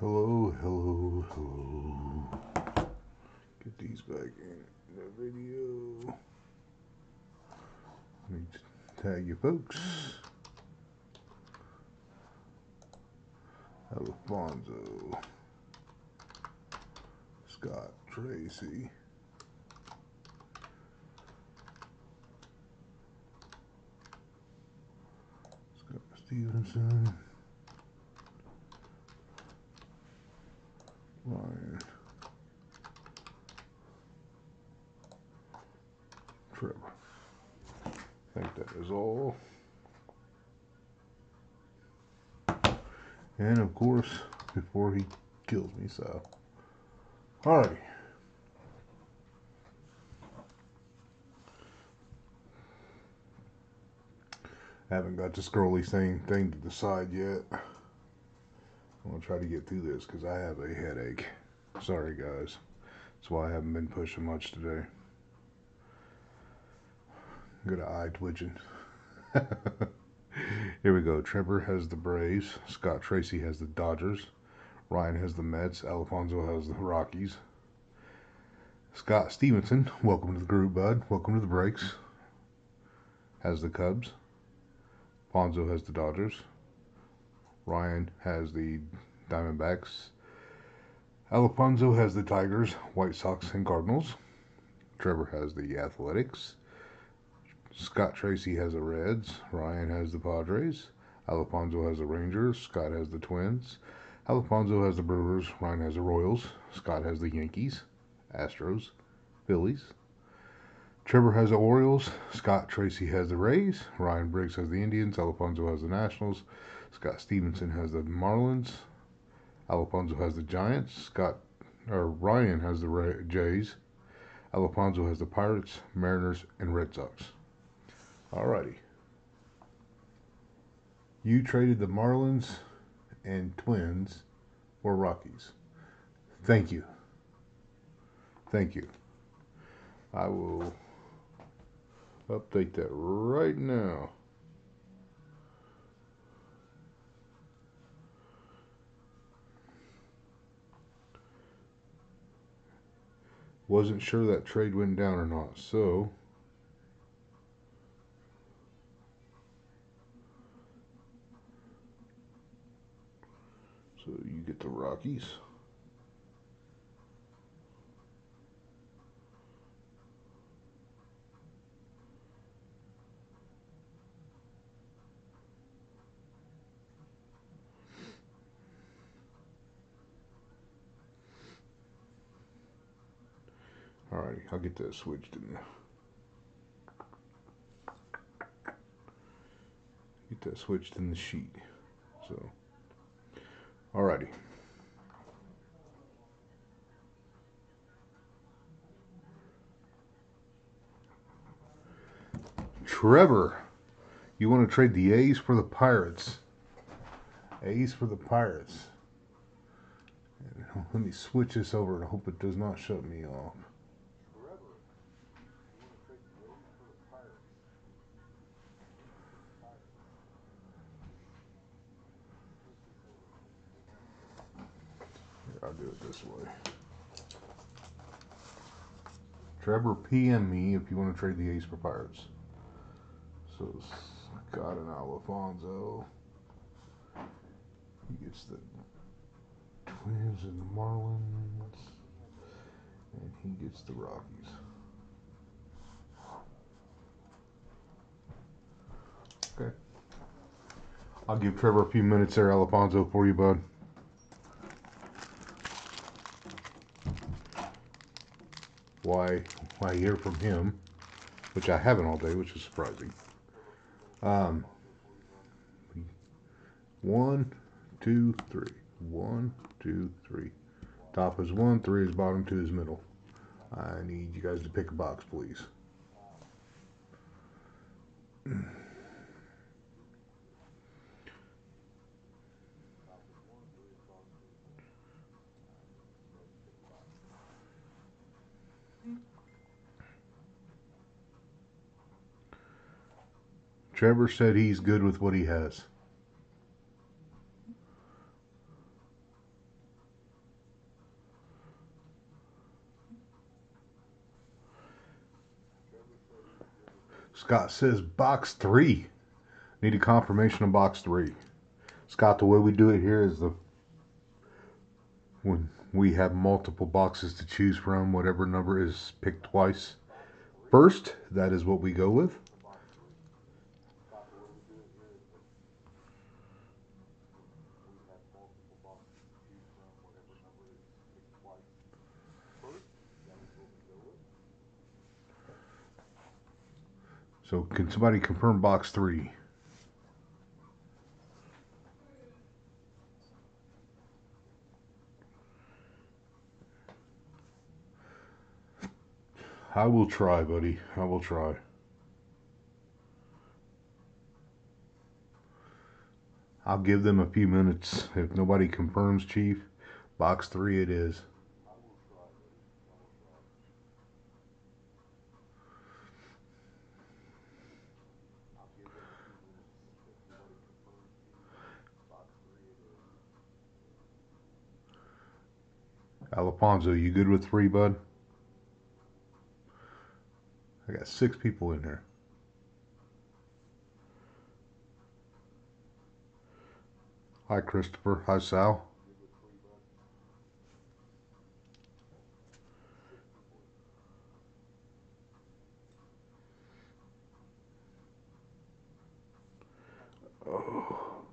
Hello, hello, hello. Get these back in the video. Let me tag you folks. Alfonso. Scott Tracy. Scott Stevenson. Ryan. Trevor. I think that is all. And of course, before he kills me, so. Alrighty. Haven't got the scrolly thing thing to decide yet. I'm gonna try to get through this because I have a headache. Sorry guys. That's why I haven't been pushing much today. Got an eye twitching. Here we go. Trevor has the Braves. Scott Tracy has the Dodgers. Ryan has the Mets. Alfonso has the Rockies. Scott Stevenson, welcome to the group, bud. Welcome to the breaks. Has the Cubs. Ponzo has the Dodgers. Ryan has the Diamondbacks. Alfonso has the Tigers, White Sox, and Cardinals. Trevor has the Athletics. Scott Tracy has the Reds. Ryan has the Padres. Alfonso has the Rangers. Scott has the Twins. Alfonso has the Brewers. Ryan has the Royals. Scott has the Yankees, Astros, Phillies. Trevor has the Orioles. Scott Tracy has the Rays. Ryan Briggs has the Indians. Alfonso has the Nationals. Scott Stevenson has the Marlins. Alfonso has the Giants. Scott or Ryan has the Jays. Alfonso has the Pirates, Mariners, and Red Sox. Alrighty. You traded the Marlins and Twins for Rockies. Thank you. Thank you. I will update that right now. Wasn't sure that trade went down or not, so So you get the Rockies. Alrighty, I'll get that switched in. Get that switched in the sheet. So, alrighty. Trevor, you want to trade the A's for the Pirates? A's for the Pirates. Let me switch this over and hope it does not shut me off. I'll do it this way. Trevor, PM me if you want to trade the Ace for Pirates. So Scott and Alfonso. He gets the Twins and the Marlins. And he gets the Rockies. Okay. I'll give Trevor a few minutes there, Alfonso, for you, bud. Why I hear from him, which I haven't all day, which is surprising. Um, one, two, three. One, two, three. Top is one, three is bottom, two is middle. I need you guys to pick a box, please. Trevor said he's good with what he has. Scott says box three. Need a confirmation of box three. Scott, the way we do it here is the when we have multiple boxes to choose from, whatever number is picked twice. First, that is what we go with. So can somebody confirm box three? I will try, buddy. I will try. I'll give them a few minutes. If nobody confirms, Chief, box three it is. Alfonso, you good with three, bud? I got six people in here. Hi, Christopher. Hi, Sal. Oh.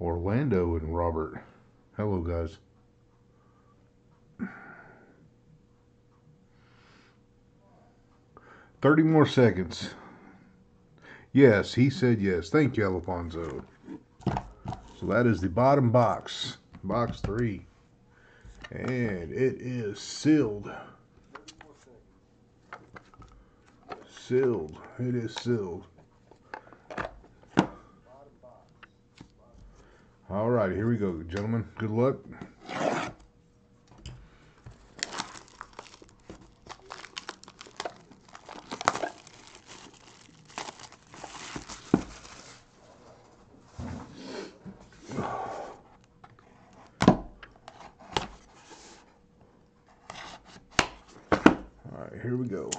Orlando and Robert. Hello, guys. 30 more seconds. Yes, he said yes. Thank you, Alfonso. So that is the bottom box, box three. And it is sealed. Sealed. It is sealed. All right, here we go, gentlemen. Good luck. here we go.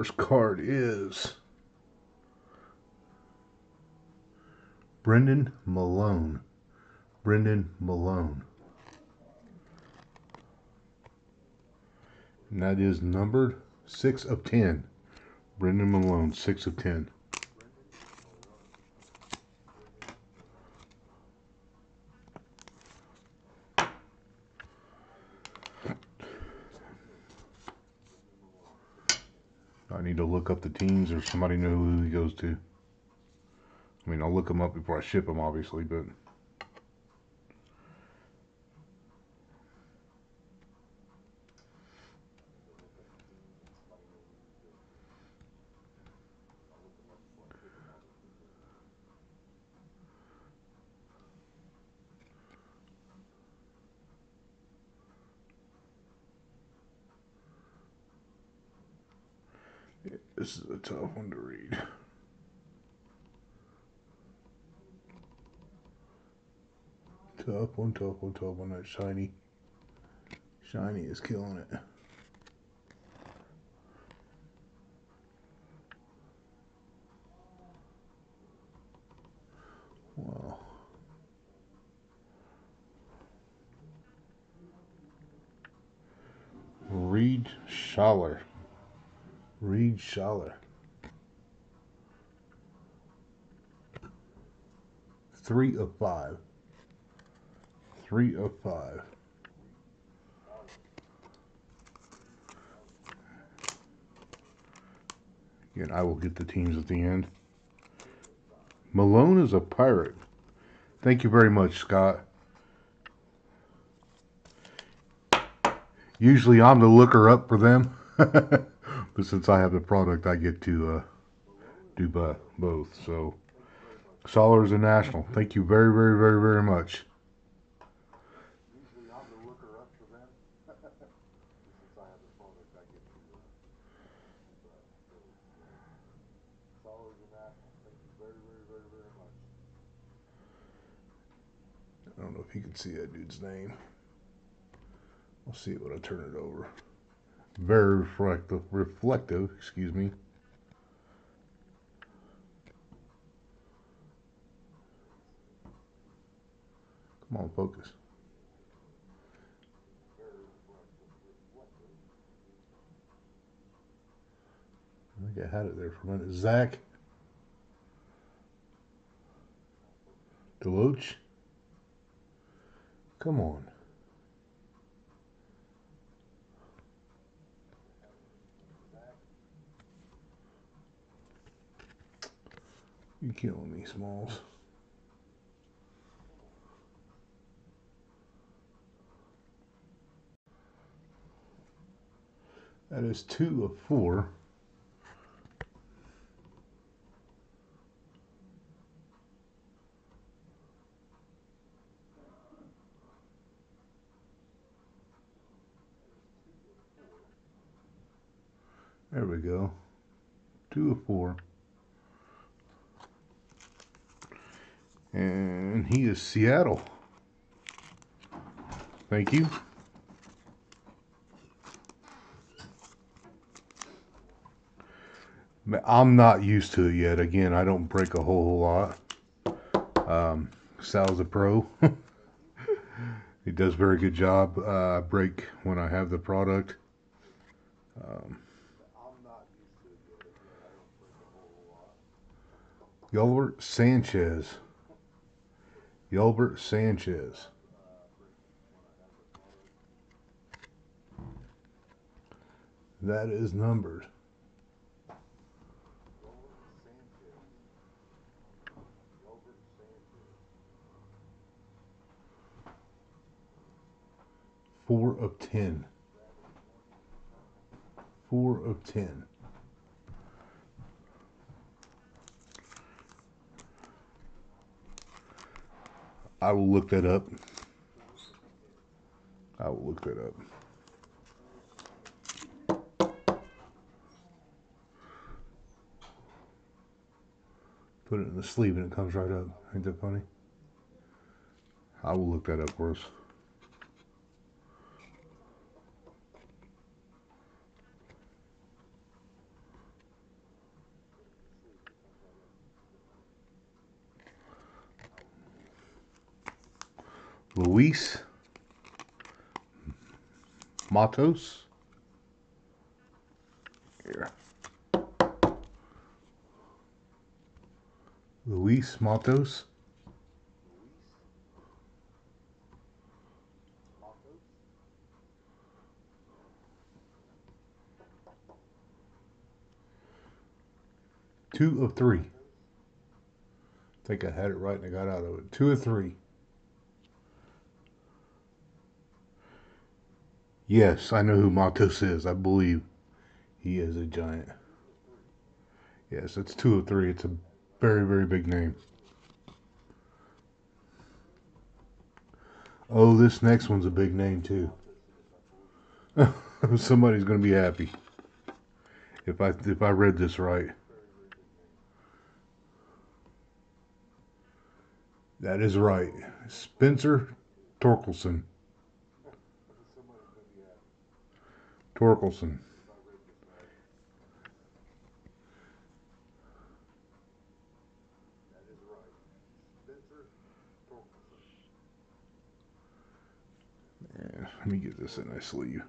First card is Brendan Malone. Brendan Malone. And that is numbered 6 of 10. Brendan Malone, 6 of 10. I need to look up the teams or somebody know who he goes to. I mean, I'll look them up before I ship them, obviously, but... This is a tough one to read. Tough one, tough one, tough one. That shiny. Shiny is killing it. Wow. Reid Schaller. Schaller. Three of five. Three of five. Again, I will get the teams at the end. Malone is a pirate. Thank you very much, Scott. Usually I'm the looker up for them. But since I have the product, I get to uh, do both. So, Solars and National, thank you very, very, very, very much. I don't know if you can see that dude's name. I'll see it when I turn it over. Very reflective, reflective, excuse me. Come on, focus. I think I had it there for a minute. Zach DeLoach. Come on. You killing me, Smalls. That is two of four. There we go. Two of four. And he is Seattle. Thank you. I'm not used to it yet. Again, I don't break a whole, lot. Um, Sal's a pro. he does very good job. Uh, I break when I have the product. Um, Yolbert Sanchez. Yolbert Sanchez. That is numbered. Four of ten. Four of ten. I will look that up. I will look that up. Put it in the sleeve and it comes right up. Ain't that funny? I will look that up for us. Luis Matos. Here. Luis Matos. Two of three. I think I had it right and I got out of it. Two of three. Yes, I know who Matos is. I believe he is a giant. Yes, it's two of three. It's a very, very big name. Oh, this next one's a big name too. Somebody's going to be happy if I if I read this right. That is right. Spencer Torkelson. Torkelson. Let me get this in my sleeve.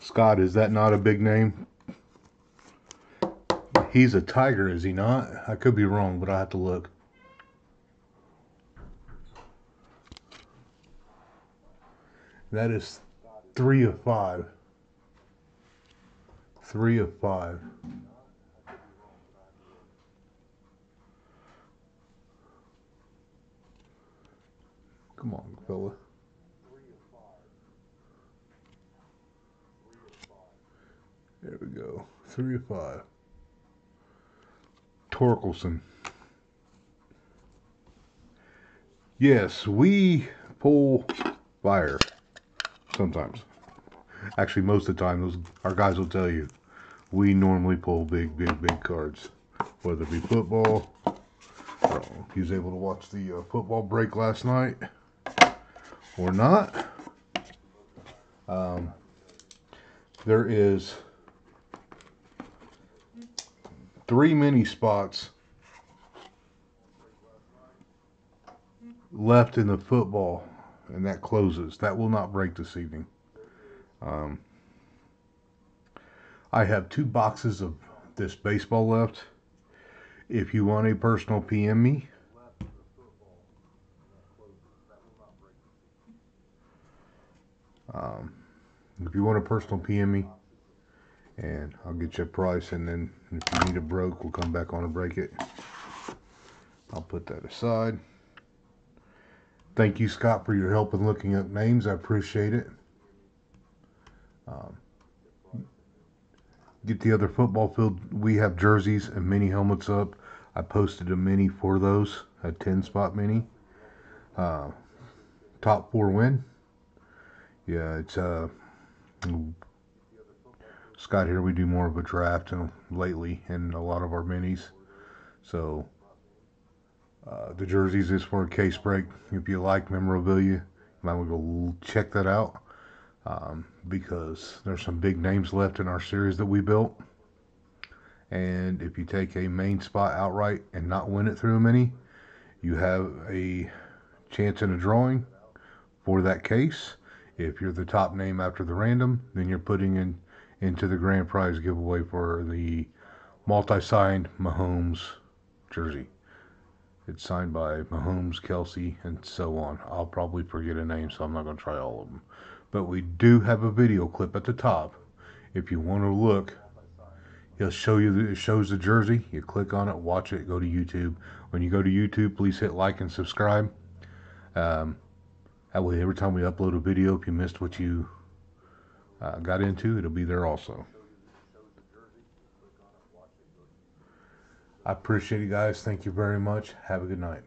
Scott, is that not a big name? He's a tiger, is he not? I could be wrong, but I have to look. That is three of five. Three of five. Come on, fella. There we go. Three of five. Torkelson. Yes, we pull fire sometimes. Actually, most of the time, those our guys will tell you we normally pull big, big, big cards, whether it be football. He was able to watch the uh, football break last night or not. Um, there is three mini spots left in the football, and that closes. That will not break this evening. Um, I have two boxes of this baseball left. If you want a personal PM me, um, if you want a personal PM me, and I'll get you a price, and then if you need a broke, we'll come back on and break it. I'll put that aside. Thank you, Scott, for your help in looking up names. I appreciate it. Um, get the other football field. We have jerseys and mini helmets up. I posted a mini for those, a 10 spot mini. Uh, top four win. Yeah, it's uh, Scott here. We do more of a draft and lately in a lot of our minis. So the jerseys is for a case break. If you like memorabilia, you might want to go check that out um, because there's some big names left in our series that we built. And if you take a main spot outright and not win it through mini, you have a chance in a drawing for that case. If you're the top name after the random, then you're putting in into the grand prize giveaway for the multi-signed Mahomes jersey. It's signed by Mahomes, Kelce, and so on. I'll probably forget a name, so I'm not going to try all of them. But we do have a video clip at the top. If you want to look, he'll show you, the, it shows the jersey. You click on it, watch it, go to YouTube. When you go to YouTube, please hit like and subscribe. Um, that way, every time we upload a video, if you missed what you uh, got into, it'll be there also. I appreciate you guys. Thank you very much. Have a good night.